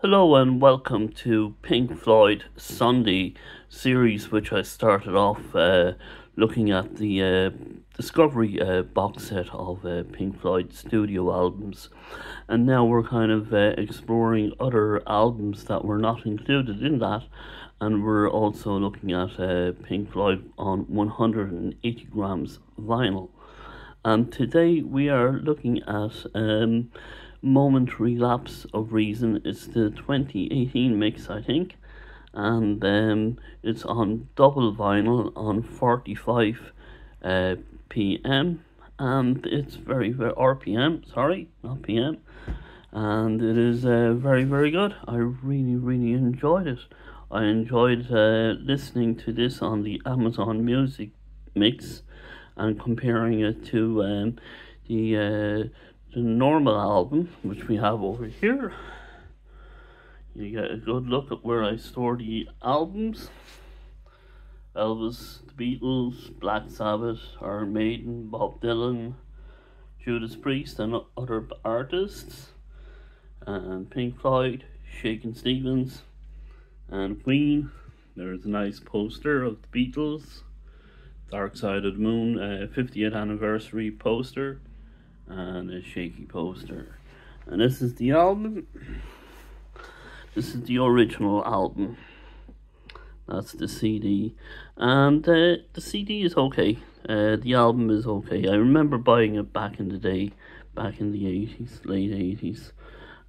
Hello and welcome to Pink Floyd Sunday series, which I started off uh, looking at the uh, Discovery uh, box set of uh, Pink Floyd studio albums, and now we're kind of uh, exploring other albums that were not included in that, and we're also looking at uh, Pink Floyd on 180 grams vinyl. And today we are looking at. Um, momentary lapse of reason. It's the 2018 mix, I think, and um, it's on double vinyl on 45 uh, PM, and it's very very RPM. Sorry, not PM, and it is uh, very very good. I really really enjoyed it. I enjoyed uh, listening to this on the Amazon Music mix and comparing it to um, the uh, the normal album, which we have over here. You get a good look at where I store the albums. Elvis, the Beatles, Black Sabbath, Iron Maiden, Bob Dylan, Judas Priest and other artists, and Pink Floyd, Shakin' Stevens, and Queen. There's a nice poster of the Beatles, Dark Side of the Moon, uh, 50th anniversary poster and a shaky poster. And this is the album. This is the original album. That's the CD. And uh, the CD is okay. Uh, the album is okay. I remember buying it back in the day, back in the 80s, late 80s.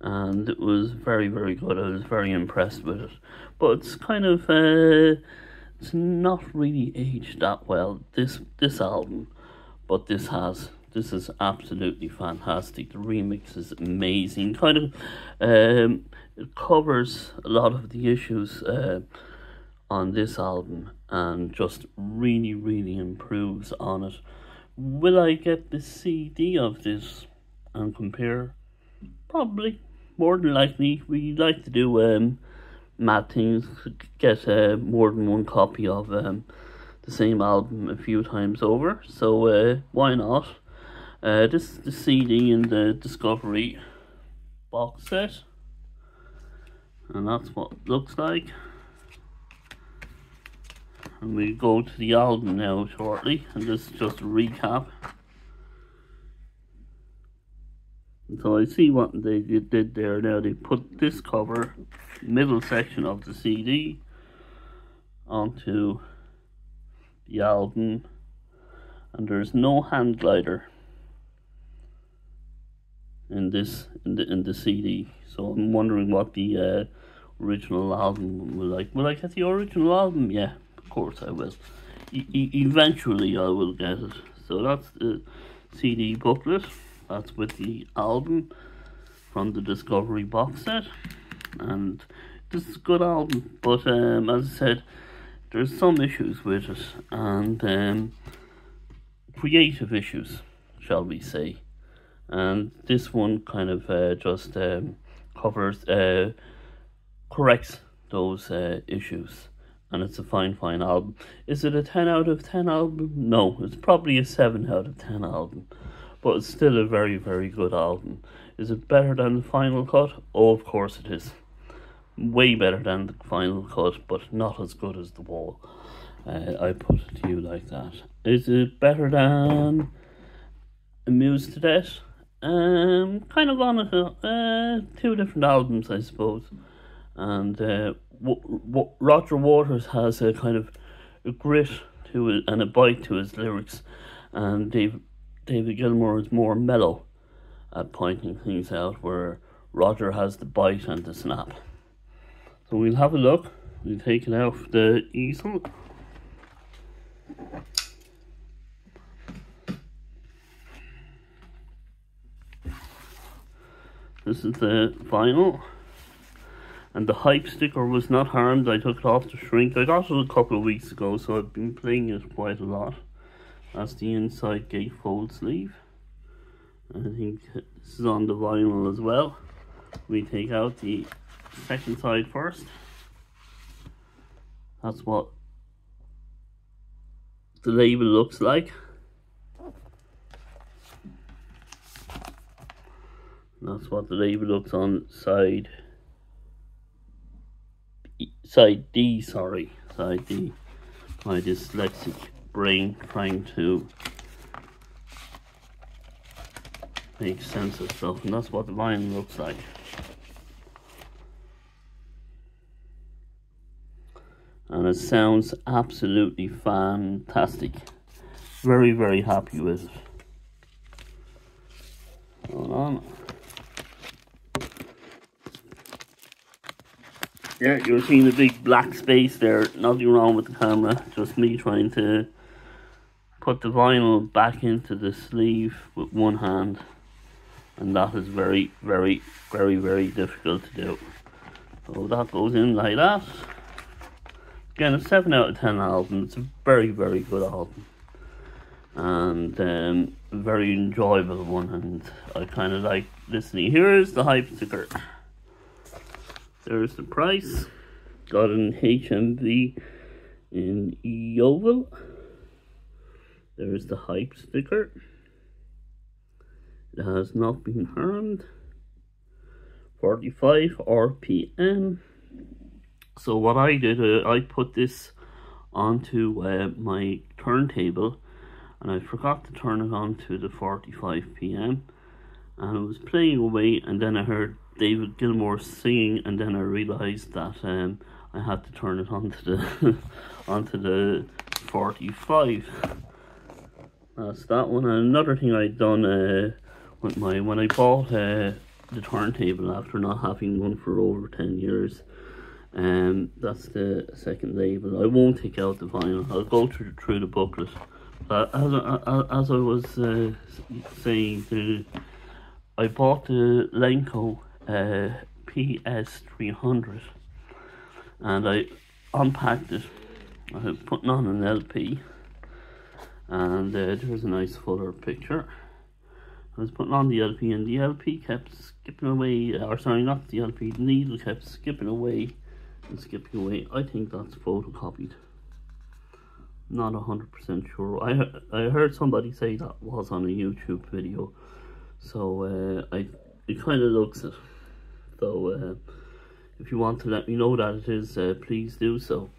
And it was very, very good. I was very impressed with it. But it's kind of, uh, it's not really aged that well, this, this album. But this has this is absolutely fantastic. The remix is amazing. Kind of, um, it covers a lot of the issues uh, on this album and just really, really improves on it. Will I get the CD of this and compare? Probably. More than likely. We like to do um, mad things, get uh, more than one copy of um, the same album a few times over. So uh, why not? Uh, this is the CD in the Discovery box set. And that's what it looks like. And we go to the album now shortly. And this is just a recap. so I see what they did there now. They put this cover, middle section of the CD, onto the album. And there's no hand glider in this in the in the CD. So I'm wondering what the uh, original album will like. Will I get the original album? Yeah, of course I will. E- eventually I will get it. So that's the CD booklet. That's with the album from the Discovery box set, and this is a good album. But um, as I said, there's some issues with it, and um, creative issues, shall we say and this one kind of uh, just um, covers uh, corrects those uh, issues and it's a fine fine album. Is it a 10 out of 10 album? No it's probably a 7 out of 10 album but it's still a very very good album. Is it better than the final cut? Oh of course it is. Way better than the final cut but not as good as the wall. Uh, i put it to you like that. Is it better than amused to death um, kind of on a, uh, two different albums, I suppose. And uh, w- w- Roger Waters has a kind of a grit to it and a bite to his lyrics, and Dave, David Gilmour is more mellow at pointing things out, where Roger has the bite and the snap. So we'll have a look. We'll take it off the easel. This is the vinyl. And the hype sticker was not harmed. I took it off to shrink. I got it a couple of weeks ago, so I've been playing it quite a lot. That's the inside gatefold sleeve. I think this is on the vinyl as well. We take out the second side first. That's what the label looks like. That's what the label looks on side side D, sorry, side D. My dyslexic brain trying to make sense of stuff, and that's what the line looks like. And it sounds absolutely fantastic. Very, very happy with it. Hold on. Yeah, you're seeing the big black space there. Nothing wrong with the camera. Just me trying to put the vinyl back into the sleeve with one hand. And that is very, very, very, very difficult to do. So that goes in like that. Again, a 7 out of 10 album. It's a very, very good album. And um, very enjoyable one. And I kind of like listening. Here's the hype sticker. There's the price. Got an HMV in Yeovil. There's the hype sticker. It has not been harmed. 45 RPM. So what I did, uh, I put this onto uh, my turntable and I forgot to turn it on to the 45 PM and it was playing away and then I heard David Gilmour singing, and then I realised that um, I had to turn it onto the onto the 45. That's that one. And another thing I'd done uh, with my when I bought uh, the turntable after not having one for over 10 years. Um, that's the second label. I won't take out the vinyl. I'll go through through the booklet. But as I, as I was uh, saying, the, I bought the Lenco uh, PS300 and I unpacked it. I was putting on an LP and uh, there's a nice fuller picture. I was putting on the LP and the LP kept skipping away, or sorry, not the LP, the needle kept skipping away and skipping away. I think that's photocopied. Not 100% sure. I, I heard somebody say that was on a YouTube video. So uh, I it kind of looks it. So uh, if you want to let me know that it is, uh, please do so.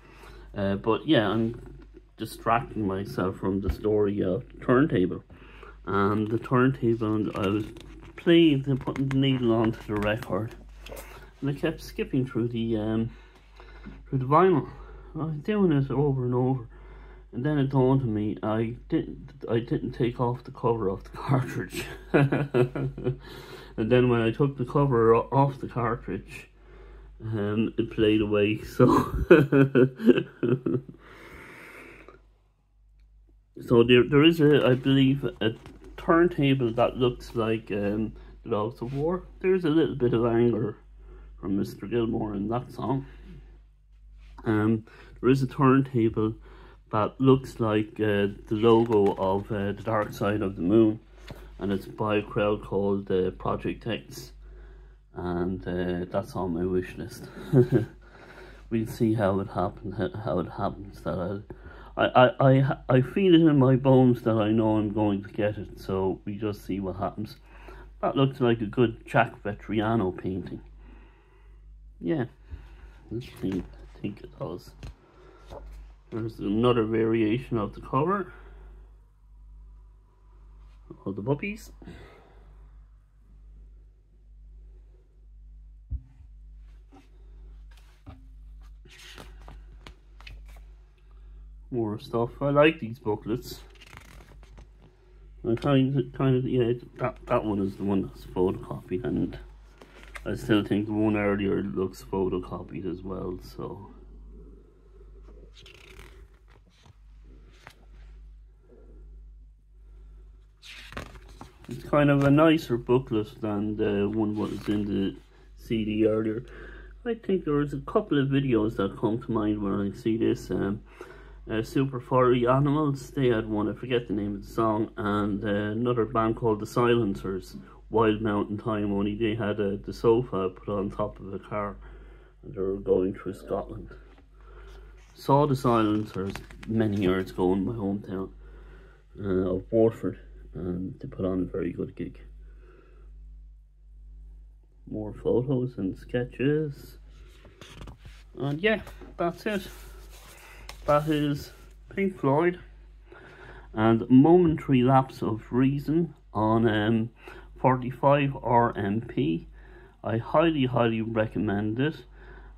Uh, but yeah, I'm distracting myself from the story of the turntable. And the turntable, and I was playing and putting the needle onto the record. And I kept skipping through the um, through the vinyl. I was doing this over and over. And then it dawned on me I didn't I didn't take off the cover of the cartridge. and then when I took the cover off the cartridge, um, it played away. So, so there there is a I believe a turntable that looks like um, the Dogs of War. There's a little bit of anger from Mr. Gilmour in that song. Um, there is a turntable that looks like uh, the logo of uh, the Dark Side of the Moon and it's by a crowd called uh, Project X and uh, that's on my wish list. we'll see how it happens. How it happens that I, I, I, I feel it in my bones that I know I'm going to get it. So we just see what happens. That looks like a good Jack Vettriano painting. Yeah, I think it does. There's another variation of the cover of the puppies. More stuff. I like these booklets. I kind of, kind of, yeah, that, that one is the one that's photocopied, and I still think the one earlier looks photocopied as well, so. It's kind of a nicer booklet than the one was in the CD earlier. I think there was a couple of videos that come to mind when I see this. Um, uh, Super Furry Animals, they had one, I forget the name of the song, and uh, another band called The Silencers, Wild Mountain Thyme, only they had uh, the sofa put on top of a car and they were going through Scotland. Saw The Silencers many years ago in my hometown uh, of Waterford and they put on a very good gig. More photos and sketches. And yeah, that's it. That is Pink Floyd and Momentary Lapse of Reason on um, 45 RMP. I highly, highly recommend it,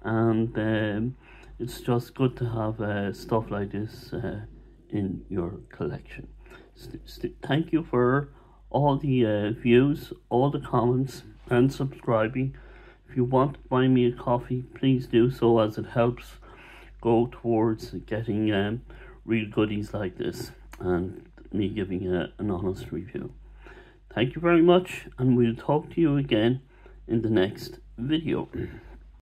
and um, it's just good to have uh, stuff like this uh, in your collection. Thank you for all the uh, views, all the comments, and subscribing. If you want to buy me a coffee, please do so as it helps go towards getting um, real goodies like this and me giving a, an honest review. Thank you very much, and we'll talk to you again in the next video.